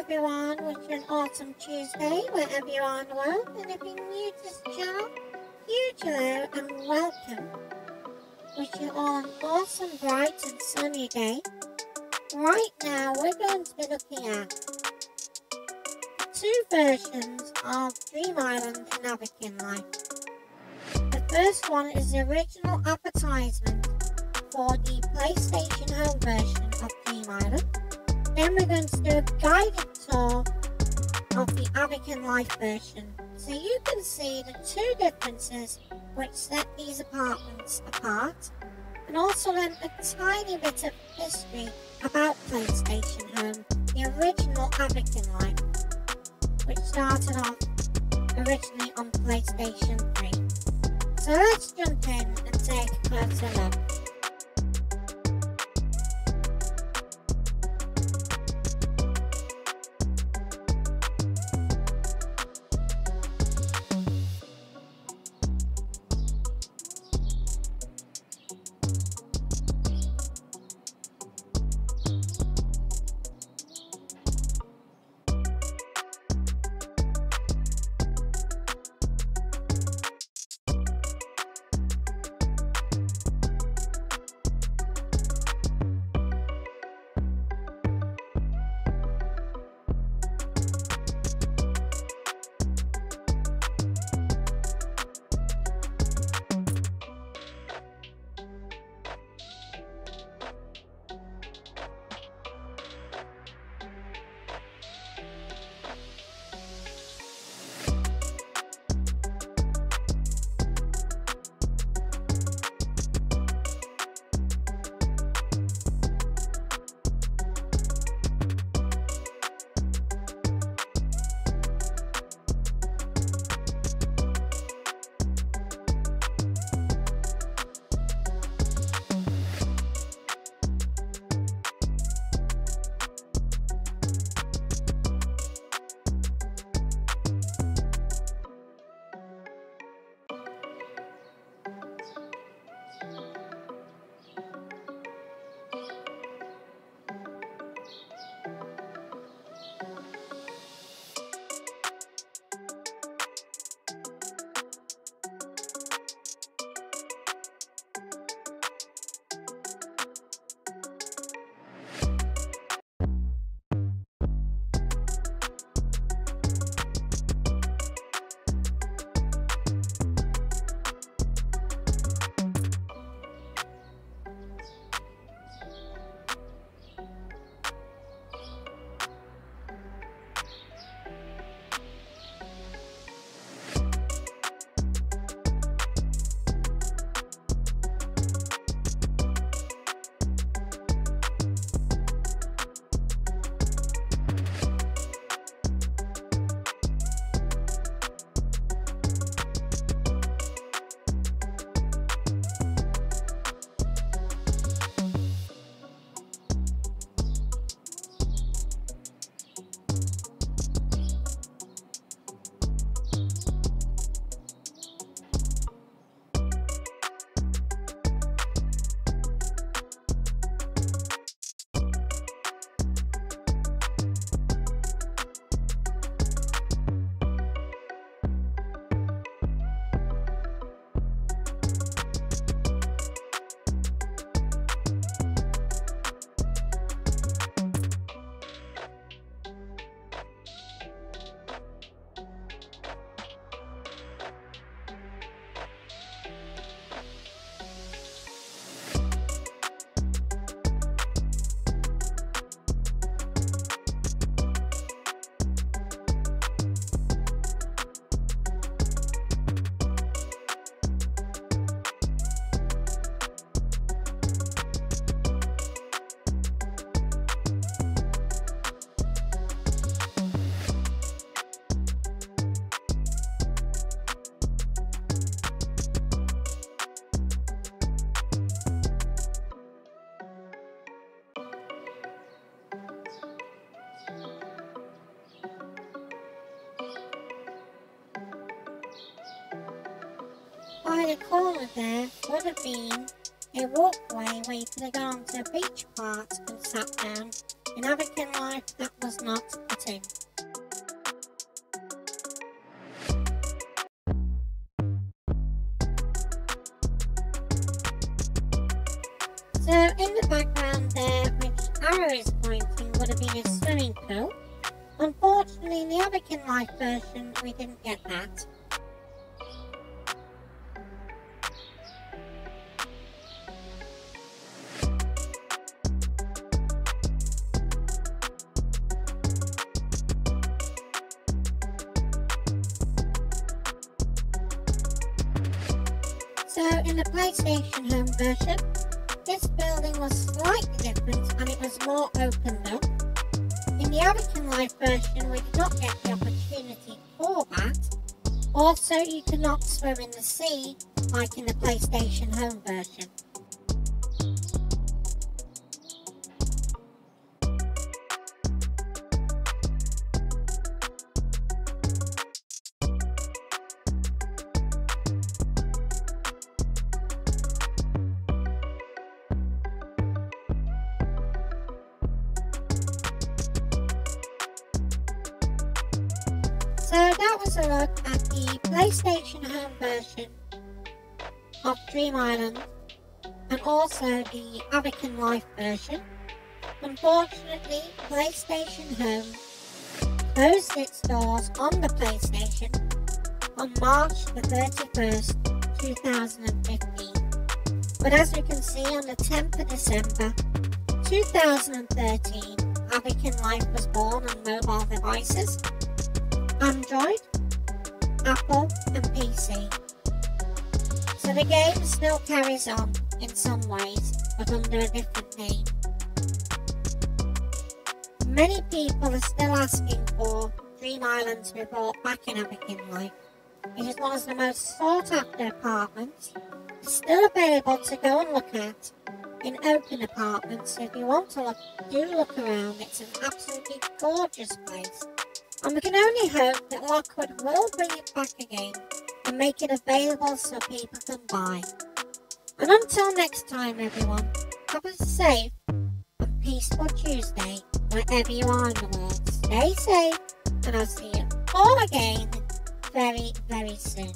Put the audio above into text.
everyone, you an awesome Tuesday wherever you are in the world. And if you're new to this channel, huge hello and welcome. Wish you all an awesome, bright and sunny day. Right now, we're going to be looking at two versions of Dream Island in Avakin Life. The first one is the original advertisement for the PlayStation Home version of Dream Island. Then we're going to do a guided tour of the Avakin Life version. So you can see the two differences which set these apartments apart and also learn a tiny bit of history about PlayStation Home, the original Avakin Life, which started off originally on PlayStation 3. So let's jump in and take a closer look. By the corner there would have been a walkway where you could have gone to a beach part and sat down. In Avakin life, that was not the starting. So in the background there, which arrow is pointing, would have been a swimming pool. Unfortunately, in the Avakin Life version, we didn't get that. So in the PlayStation Home version, this building was slightly different and it was more open though. In the Avakin Life version, we did not get the opportunity for that. Also, you cannot swim in the sea like in the PlayStation Home version. A look at the PlayStation Home version of Dream Island and also the Avakin Life version. Unfortunately, PlayStation Home closed its doors on the PlayStation on March the 31st, 2015. But as we can see on the 10th of December 2013, Avakin Life was born on mobile devices Android, Apple and PC. So the game still carries on in some ways, but under a different name. Many people are still asking for Dream Island to be brought back in Avakin Life. It is one of the most sought after apartments. Still available to go and look at in open apartments, so if you want to look, do look around. It's an absolutely gorgeous place. And we can only hope that Lockwood will bring it back again and make it available so people can buy. And until next time, everyone, have a safe and peaceful Tuesday wherever you are in the world. Stay safe, and I'll see you all again very, very soon.